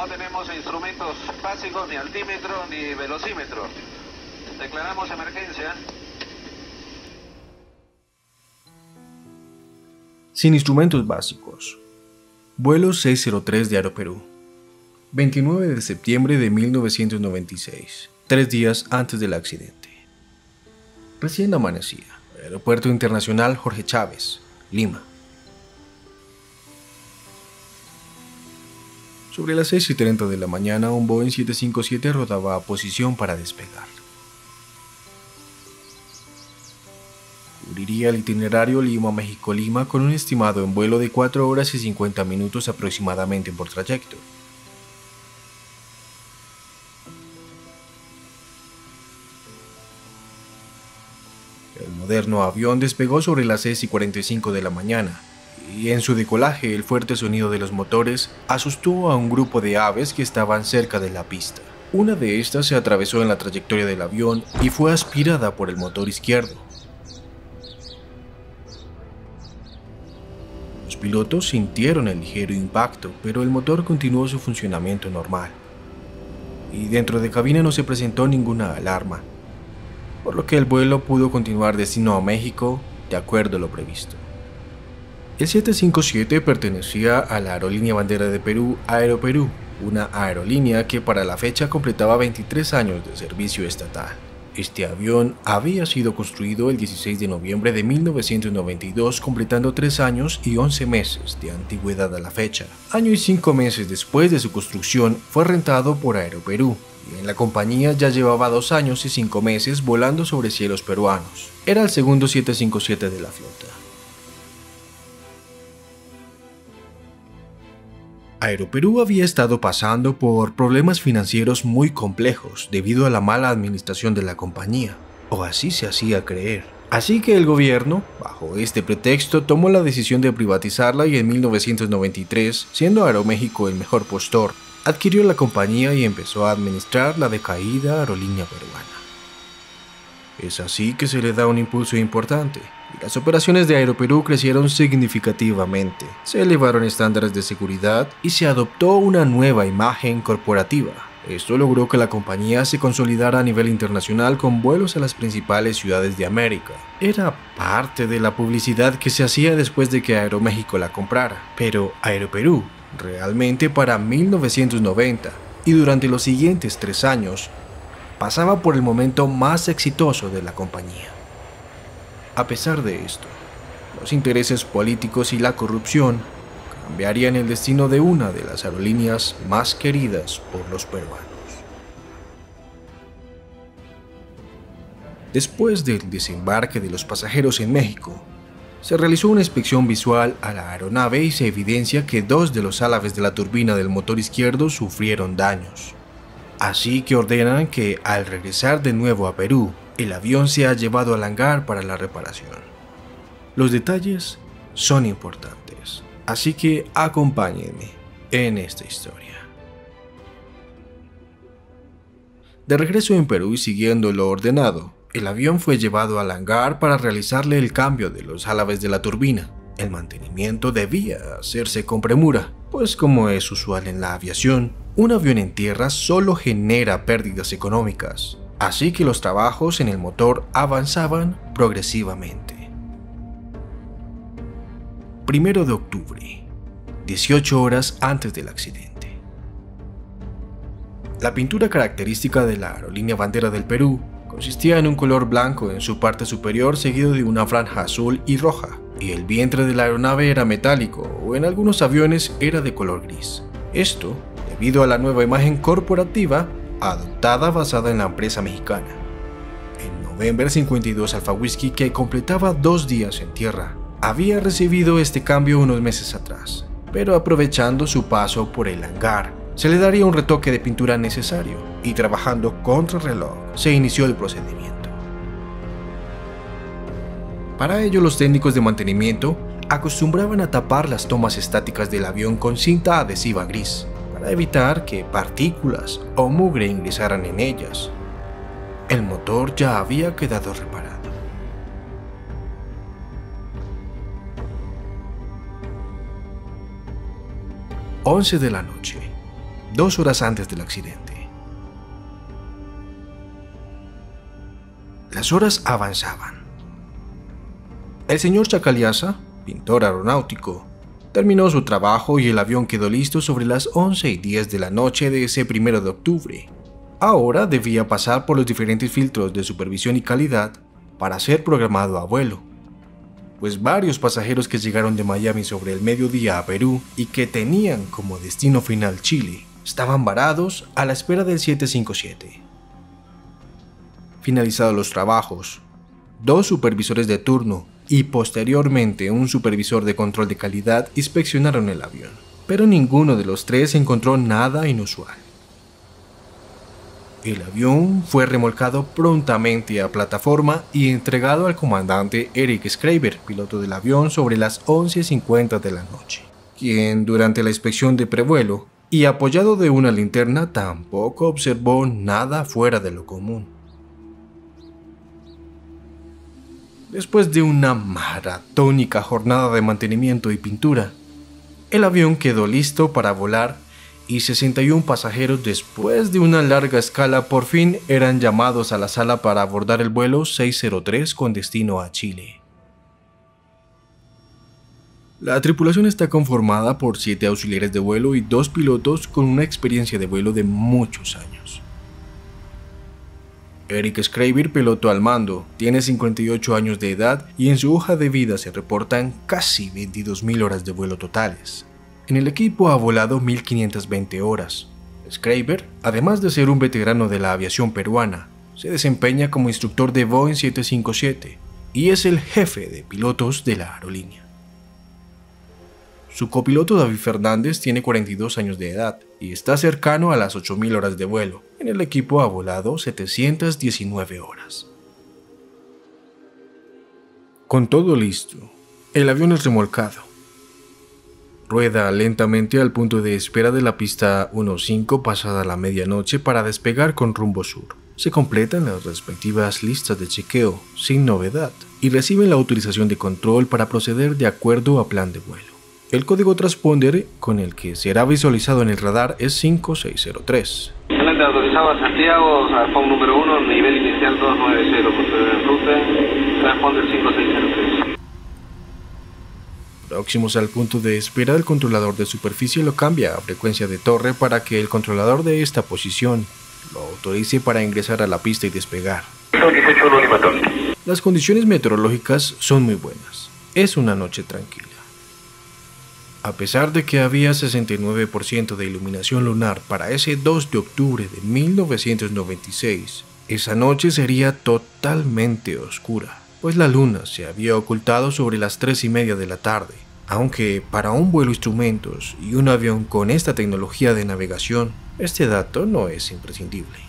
No tenemos instrumentos básicos, ni altímetro, ni velocímetro. Declaramos emergencia. Sin instrumentos básicos. Vuelo 603 de Aeroperú. 29 de septiembre de 1996, tres días antes del accidente. Recién amanecía. Aeropuerto Internacional Jorge Chávez, Lima. Sobre las 6 y 30 de la mañana, un Boeing 757 rodaba a posición para despegar. Cubriría el itinerario Lima-México-Lima con un estimado en vuelo de 4 horas y 50 minutos aproximadamente por trayecto. El moderno avión despegó sobre las 6 y 45 de la mañana, y en su decolaje el fuerte sonido de los motores asustó a un grupo de aves que estaban cerca de la pista. Una de estas se atravesó en la trayectoria del avión y fue aspirada por el motor izquierdo. Los pilotos sintieron el ligero impacto, pero el motor continuó su funcionamiento normal. Y dentro de cabina no se presentó ninguna alarma, por lo que el vuelo pudo continuar destino a México de acuerdo a lo previsto. El 757 pertenecía a la aerolínea bandera de Perú, Aeroperú, una aerolínea que para la fecha completaba 23 años de servicio estatal. Este avión había sido construido el 16 de noviembre de 1992, completando 3 años y 11 meses de antigüedad a la fecha. Año y 5 meses después de su construcción, fue rentado por Aeroperú, y en la compañía ya llevaba 2 años y 5 meses volando sobre cielos peruanos. Era el segundo 757 de la flota. Aeroperú había estado pasando por problemas financieros muy complejos debido a la mala administración de la compañía, o así se hacía creer. Así que el gobierno, bajo este pretexto, tomó la decisión de privatizarla y en 1993, siendo Aeroméxico el mejor postor, adquirió la compañía y empezó a administrar la decaída aerolínea peruana. Es así que se le da un impulso importante, las operaciones de Aeroperú crecieron significativamente, se elevaron estándares de seguridad y se adoptó una nueva imagen corporativa. Esto logró que la compañía se consolidara a nivel internacional con vuelos a las principales ciudades de América. Era parte de la publicidad que se hacía después de que Aeroméxico la comprara, pero Aeroperú, realmente para 1990 y durante los siguientes tres años, pasaba por el momento más exitoso de la compañía. A pesar de esto, los intereses políticos y la corrupción cambiarían el destino de una de las aerolíneas más queridas por los peruanos. Después del desembarque de los pasajeros en México, se realizó una inspección visual a la aeronave y se evidencia que dos de los álabes de la turbina del motor izquierdo sufrieron daños. Así que ordenan que al regresar de nuevo a Perú, el avión sea llevado al hangar para la reparación. Los detalles son importantes, así que acompáñenme en esta historia. De regreso en Perú y siguiendo lo ordenado, el avión fue llevado al hangar para realizarle el cambio de los álabes de la turbina. El mantenimiento debía hacerse con premura, pues como es usual en la aviación, un avión en tierra solo genera pérdidas económicas, así que los trabajos en el motor avanzaban progresivamente. Primero de octubre, 18 horas antes del accidente. La pintura característica de la aerolínea bandera del Perú consistía en un color blanco en su parte superior seguido de una franja azul y roja, y el vientre de la aeronave era metálico o en algunos aviones era de color gris. Esto debido a la nueva imagen corporativa adoptada basada en la empresa mexicana. En noviembre 52 Alpha Whisky, que completaba dos días en tierra, había recibido este cambio unos meses atrás, pero aprovechando su paso por el hangar, se le daría un retoque de pintura necesario y trabajando contra reloj se inició el procedimiento. Para ello los técnicos de mantenimiento acostumbraban a tapar las tomas estáticas del avión con cinta adhesiva gris, para evitar que partículas o mugre ingresaran en ellas. El motor ya había quedado reparado. 11 de la noche, dos horas antes del accidente. Las horas avanzaban. El señor Chacaliasa, pintor aeronáutico, terminó su trabajo y el avión quedó listo sobre las 11 y 10 de la noche de ese primero de octubre. Ahora debía pasar por los diferentes filtros de supervisión y calidad para ser programado a vuelo, pues varios pasajeros que llegaron de Miami sobre el mediodía a Perú y que tenían como destino final Chile, estaban varados a la espera del 757. Finalizados los trabajos, dos supervisores de turno y posteriormente un supervisor de control de calidad inspeccionaron el avión, pero ninguno de los tres encontró nada inusual. El avión fue remolcado prontamente a plataforma y entregado al comandante Eric Schreiber, piloto del avión, sobre las 11.50 de la noche, quien durante la inspección de prevuelo y apoyado de una linterna tampoco observó nada fuera de lo común. Después de una maratónica jornada de mantenimiento y pintura, el avión quedó listo para volar y 61 pasajeros después de una larga escala por fin eran llamados a la sala para abordar el vuelo 603 con destino a Chile. La tripulación está conformada por 7 auxiliares de vuelo y 2 pilotos con una experiencia de vuelo de muchos años. Eric Schreiber, piloto al mando, tiene 58 años de edad y en su hoja de vida se reportan casi 22.000 horas de vuelo totales. En el equipo ha volado 1.520 horas. Schreiber, además de ser un veterano de la aviación peruana, se desempeña como instructor de Boeing 757 y es el jefe de pilotos de la aerolínea. Su copiloto David Fernández tiene 42 años de edad y está cercano a las 8.000 horas de vuelo. En el equipo ha volado 719 horas. Con todo listo, el avión es remolcado. Rueda lentamente al punto de espera de la pista 15 pasada la medianoche para despegar con rumbo sur. Se completan las respectivas listas de chequeo sin novedad y reciben la autorización de control para proceder de acuerdo a plan de vuelo. El código transponder con el que será visualizado en el radar es 5603. Excelente, autorizado a Santiago, PON número 1, nivel inicial 290, proceder en ruta, transponder 5603. Próximos al punto de espera, el controlador de superficie lo cambia a frecuencia de torre para que el controlador de esta posición lo autorice para ingresar a la pista y despegar. Las condiciones meteorológicas son muy buenas. Es una noche tranquila. A pesar de que había 69% de iluminación lunar para ese 2 de octubre de 1996, esa noche sería totalmente oscura, pues la luna se había ocultado sobre las 3 y media de la tarde, aunque para un vuelo instrumentos y un avión con esta tecnología de navegación, este dato no es imprescindible.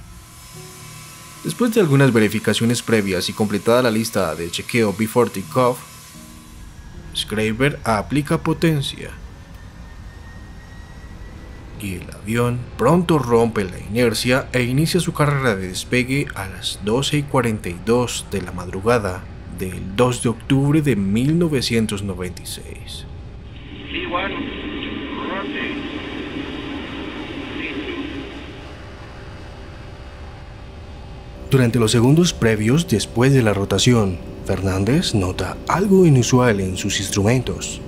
Después de algunas verificaciones previas y completada la lista de chequeo before takeoff, Schreiber aplica potencia y el avión pronto rompe la inercia e inicia su carrera de despegue a las 12 y 42 de la madrugada del 2 de octubre de 1996. Durante los segundos previos después de la rotación, Fernández nota algo inusual en sus instrumentos.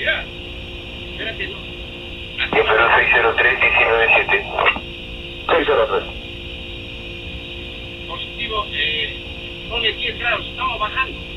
Espérate, no. Aeroperú 603, 197. 603. Positivo, eh, pone 10 grados, estamos bajando.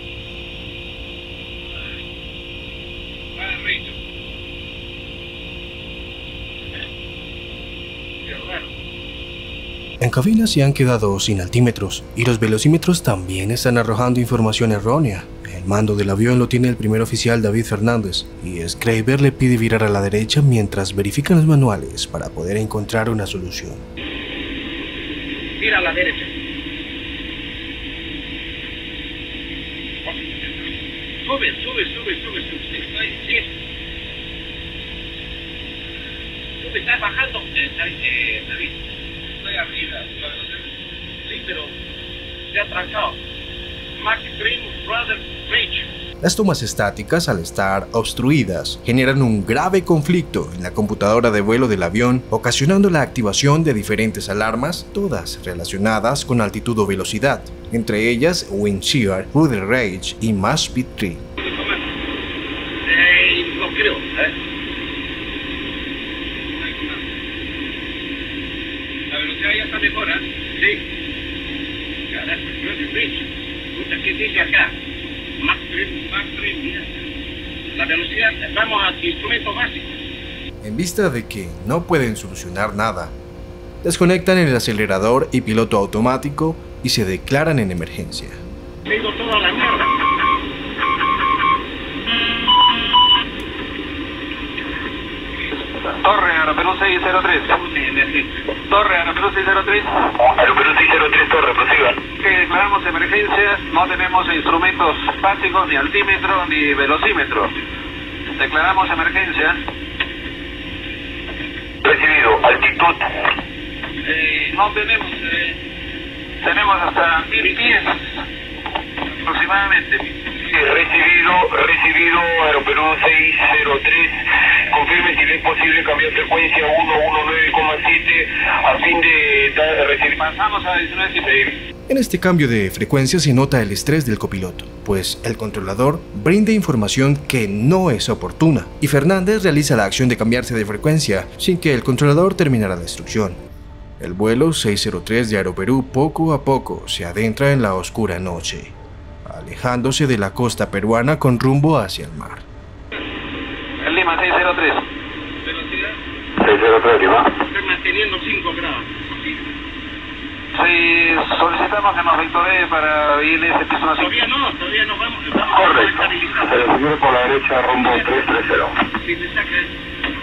cabina se han quedado sin altímetros y los velocímetros también están arrojando información errónea. El mando del avión lo tiene el primer oficial David Fernández y Scraver le pide virar a la derecha mientras verifican los manuales para poder encontrar una solución. Mira a la derecha. Sube, sube, sube, sube, sube. Sube, estás bajando. Eh, eh, David, estoy arriba. Sí, pero se ha trancado. Max Green Brother Bridge. Las tomas estáticas, al estar obstruidas, generan un grave conflicto en la computadora de vuelo del avión, ocasionando la activación de diferentes alarmas, todas relacionadas con altitud o velocidad, entre ellas Wind Shear, Rudder Rage y Mass Speed Tree. Eh, no creo, ¿eh? La velocidad ya está mejor, ¿eh? Sí. Carajo, Brother Bridge. Puta, ¿qué dice acá? Max Green, Max Green, mira. La velocidad, vamos a instrumento básico. En vista de que no pueden solucionar nada, desconectan el acelerador y piloto automático y se declaran en emergencia. Ido toda la mierda. Torre, Aeroperú 603. Torre, Aeroperú 603. Aeroperú 603 Torre, prosigan. Que declaramos emergencia, no tenemos instrumentos básicos, ni altímetro, ni velocímetro. Declaramos emergencia. Recibido, altitud. Eh, no tenemos, eh, tenemos hasta mil pies aproximadamente. Recibido, recibido, Aeroperú 603. Confirme si le es posible cambiar frecuencia 119,7 a fin de recibir. Pasamos a 19 En este cambio de frecuencia se nota el estrés del copiloto, pues el controlador brinda información que no es oportuna, y Fernández realiza la acción de cambiarse de frecuencia sin que el controlador terminara la instrucción. El vuelo 603 de Aeroperú poco a poco se adentra en la oscura noche, alejándose de la costa peruana con rumbo hacia el mar. En Lima 603. Velocidad, 603, Lima. estoy manteniendo 5 grados. Sí. Si solicitamos que nos vectoree para ILS piso Todavía no, todavía no vamos, vamos Correcto. estabilizar. Se recibe por la derecha, rumbo 330. Si le saca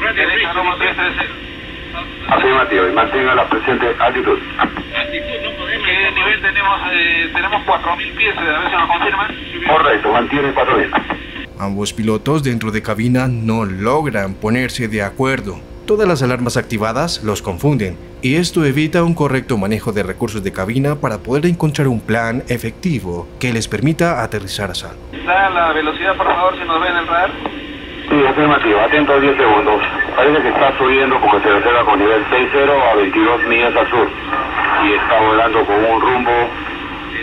Radio Derecha, rumbo Bridge, 330. Afirmativo, y mantenga la presente altitud. altitud no podemos. ¿Qué nivel tenemos? Eh, tenemos 4.000 pies, a ver si nos confirman. Correcto, mantiene 4000. Ambos pilotos dentro de cabina no logran ponerse de acuerdo. Todas las alarmas activadas los confunden y esto evita un correcto manejo de recursos de cabina para poder encontrar un plan efectivo que les permita aterrizar a salvo. Da la velocidad, por favor, si nos ven el radar. Sí, afirmativo, atento 10 segundos. Parece que está subiendo porque se reserva con nivel 6-0 a 22 millas al sur. Y está volando con un rumbo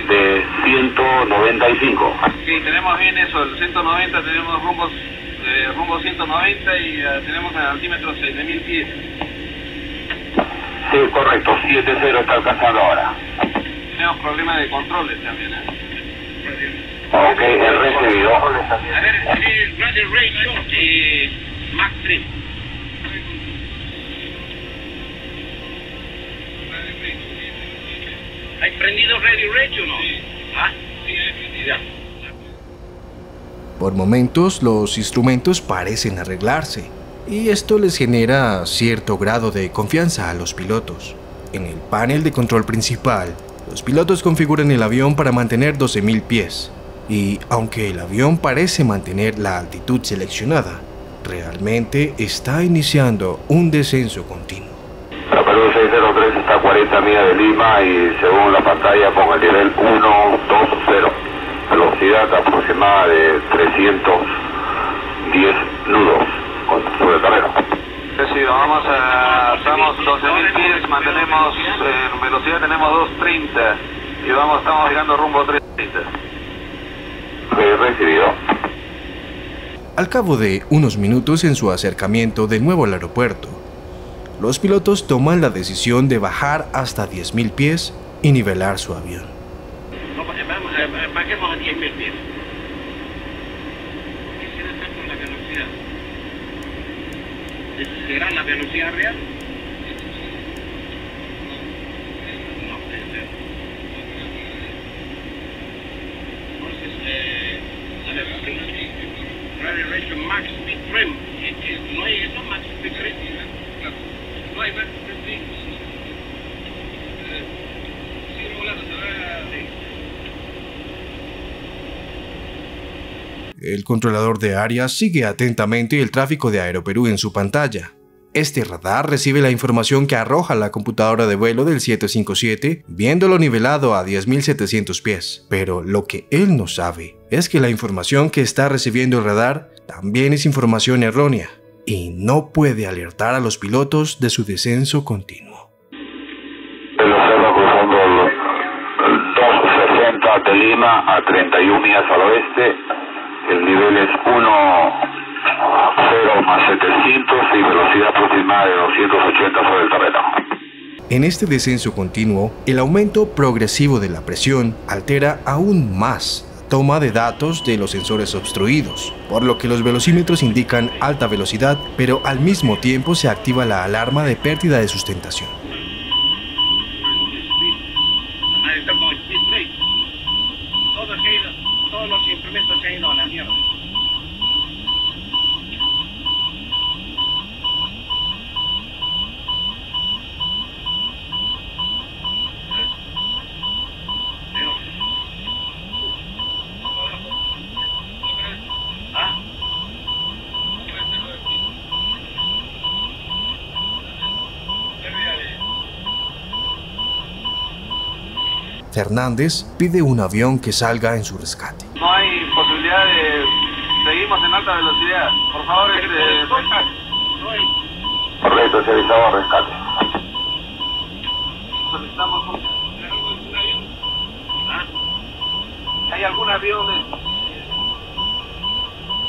de 195. Sí, tenemos bien eso, el 190, tenemos rumbos, eh, rumbo 190 y eh, tenemos el altímetro 6.000 pies. Sí, correcto, 7-0 está alcanzando ahora. Tenemos problemas de controles también, ¿eh? Ok, el recibido. A ver, eh, Radio Radio eh, Max 3. ¿Hay prendido Radio Radio o no? Ah. Por momentos los instrumentos parecen arreglarse y esto les genera cierto grado de confianza a los pilotos. En el panel de control principal, los pilotos configuran el avión para mantener 12.000 pies y aunque el avión parece mantener la altitud seleccionada, realmente está iniciando un descenso continuo. La Perú 603 está a 40 millas de Lima y según la pantalla con el nivel 120. Velocidad aproximada de 310 nudos con sobre carrera. Recibido, vamos a, estamos 12.000 pies, mantenemos, eh, en velocidad tenemos 230 y vamos, estamos llegando rumbo 330. Ok, recibido. Al cabo de unos minutos en su acercamiento de nuevo al aeropuerto, los pilotos toman la decisión de bajar hasta 10.000 pies y nivelar su avión. ¿Qué la velocidad? La velocidad real? Max Speed Trim, no Max Speed Trim. El controlador de área sigue atentamente el tráfico de Aeroperú en su pantalla. Este radar recibe la información que arroja la computadora de vuelo del 757, viéndolo nivelado a 10.700 pies. Pero lo que él no sabe es que la información que está recibiendo el radar también es información errónea y no puede alertar a los pilotos de su descenso continuo. El observa cruzando el 260 de Lima a 31 millas al oeste. El nivel es 1 0 más 700 y velocidad aproximada de 280 sobre el terreno. En este descenso continuo, el aumento progresivo de la presión altera aún más toma de datos de los sensores obstruidos, por lo que los velocímetros indican alta velocidad, pero al mismo tiempo se activa la alarma de pérdida de sustentación. Fernández pide un avión que salga en su rescate. No hay posibilidad de... Seguimos en alta velocidad. Por favor, este... Correcto, se avisaba rescate. solicitamos un... avión. ¿Hay algún avión eh,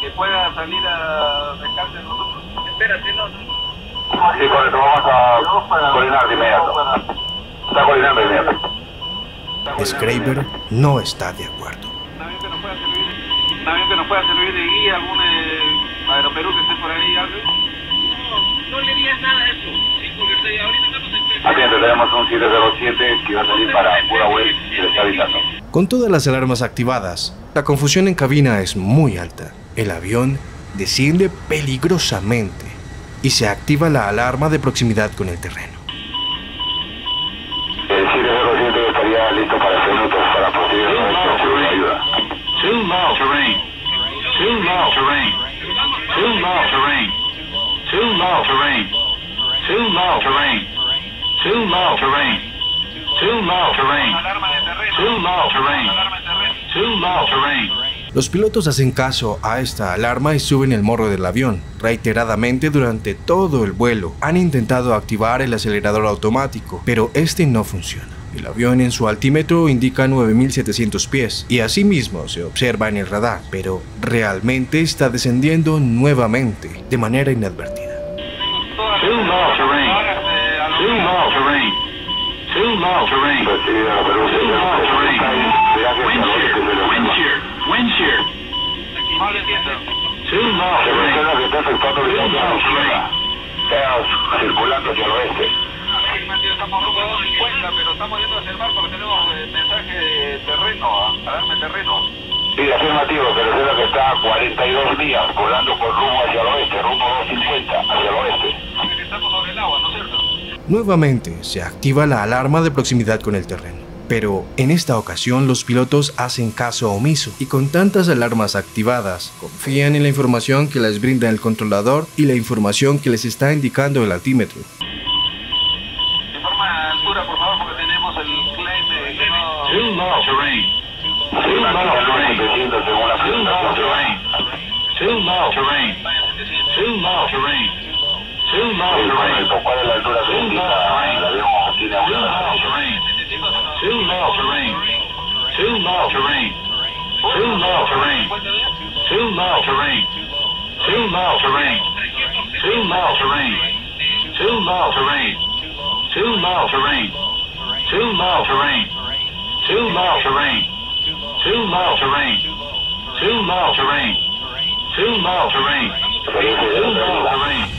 que pueda salir a rescate de nosotros? Espérate, no, no. Sí, con eso vamos a coordinar de inmediato. Está coordinando de inmediato. Scraper no está de acuerdo. Un avión que nos pueda servir, un avión que nos pueda servir de guía, algún eh, aeroperú que esté por ahí, algo. No, no le digas nada a eso. Sí, porque estoy- ahorita estamos en Atiende, tenemos un 707 que va a salir para Pudahuel y le está avisando. Con todas las alarmas activadas, la confusión en cabina es muy alta. El avión desciende peligrosamente y se activa la alarma de proximidad con el terreno. El 707 estaría listo para hacer minutos para proseguir el resto con la ayuda. Two mile terrain. Two mile terrain. Two mile terrain. Two mile terrain. Two mile terrain. Two mile terrain. Two mile terrain. Two mile terrain. Two mile terrain. Los pilotos hacen caso a esta alarma y suben el morro del avión. Reiteradamente durante todo el vuelo han intentado activar el acelerador automático, pero este no funciona. El avión en su altímetro indica 9.700 pies y asimismo se observa en el radar, pero realmente está descendiendo nuevamente de manera inadvertida. circulando hacia el oeste. Estamos rumbo a 250, pero estamos yendo hacia el mar porque tenemos eh, mensaje de terreno, alarma de terreno. Sí, afirmativo, pero es que está a 42 días volando por rumbo hacia el oeste, rumbo 250, hacia el oeste. Estamos sobre el agua, ¿no es cierto? Nuevamente se activa la alarma de proximidad con el terreno. Pero en esta ocasión los pilotos hacen caso omiso y con tantas alarmas activadas confían en la información que les brinda el controlador y la información que les está indicando el altímetro. Cual de la altura se indica el avión tiene terrain. Two mile terrain. Two mile terrain. Two mile terrain. Two mile terrain. Two mile terrain. Two mile terrain. Two mile terrain. Two mile terrain. Two mile terrain. Two mile terrain. Two mile terrain. Two mile terrain. Two mile terrain. Two mile terrain.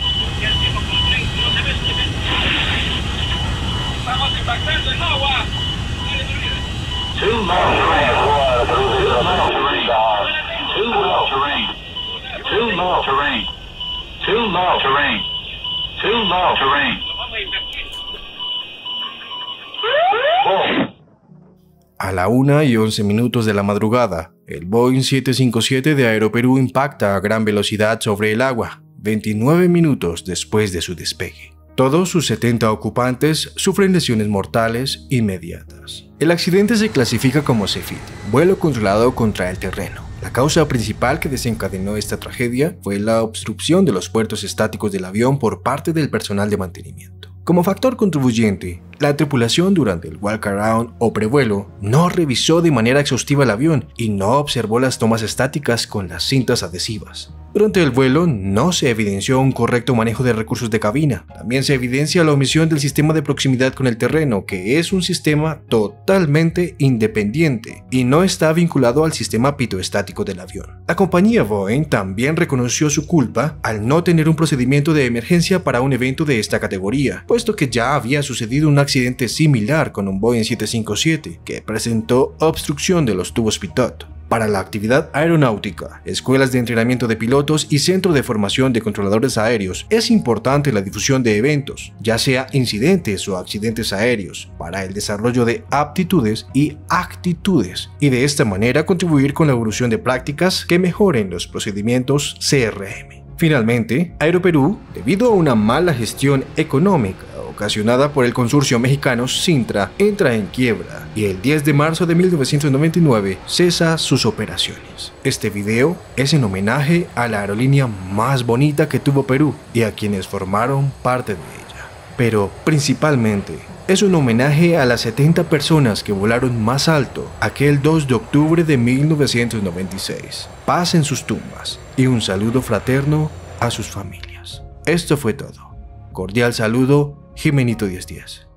A la 1 y 11 minutos de la madrugada, el Boeing 757 de Aeroperú impacta a gran velocidad sobre el agua, 29 minutos después de su despegue. Todos sus 70 ocupantes sufren lesiones mortales inmediatas. El accidente se clasifica como CEFIT, vuelo controlado contra el terreno. La causa principal que desencadenó esta tragedia fue la obstrucción de los puertos estáticos del avión por parte del personal de mantenimiento. Como factor contribuyente, la tripulación durante el walk-around o prevuelo no revisó de manera exhaustiva el avión y no observó las tomas estáticas con las cintas adhesivas. Durante el vuelo no se evidenció un correcto manejo de recursos de cabina. También se evidencia la omisión del sistema de proximidad con el terreno, que es un sistema totalmente independiente y no está vinculado al sistema pitoestático del avión. La compañía Boeing también reconoció su culpa al no tener un procedimiento de emergencia para un evento de esta categoría, puesto que ya había sucedido un accidente similar con un Boeing 757 que presentó obstrucción de los tubos pitot para la actividad aeronáutica, escuelas de entrenamiento de pilotos y centro de formación de controladores aéreos, es importante la difusión de eventos, ya sea incidentes o accidentes aéreos, para el desarrollo de aptitudes y actitudes, y de esta manera contribuir con la evolución de prácticas que mejoren los procedimientos CRM. Finalmente, Aeroperú, debido a una mala gestión económica, ocasionada por el consorcio mexicano Sintra, entra en quiebra y el 10 de marzo de 1999 cesa sus operaciones. Este video es en homenaje a la aerolínea más bonita que tuvo Perú y a quienes formaron parte de ella. Pero principalmente es un homenaje a las 70 personas que volaron más alto aquel 2 de octubre de 1996. Paz en sus tumbas y un saludo fraterno a sus familias. Esto fue todo. Cordial saludo Jimenito 1010.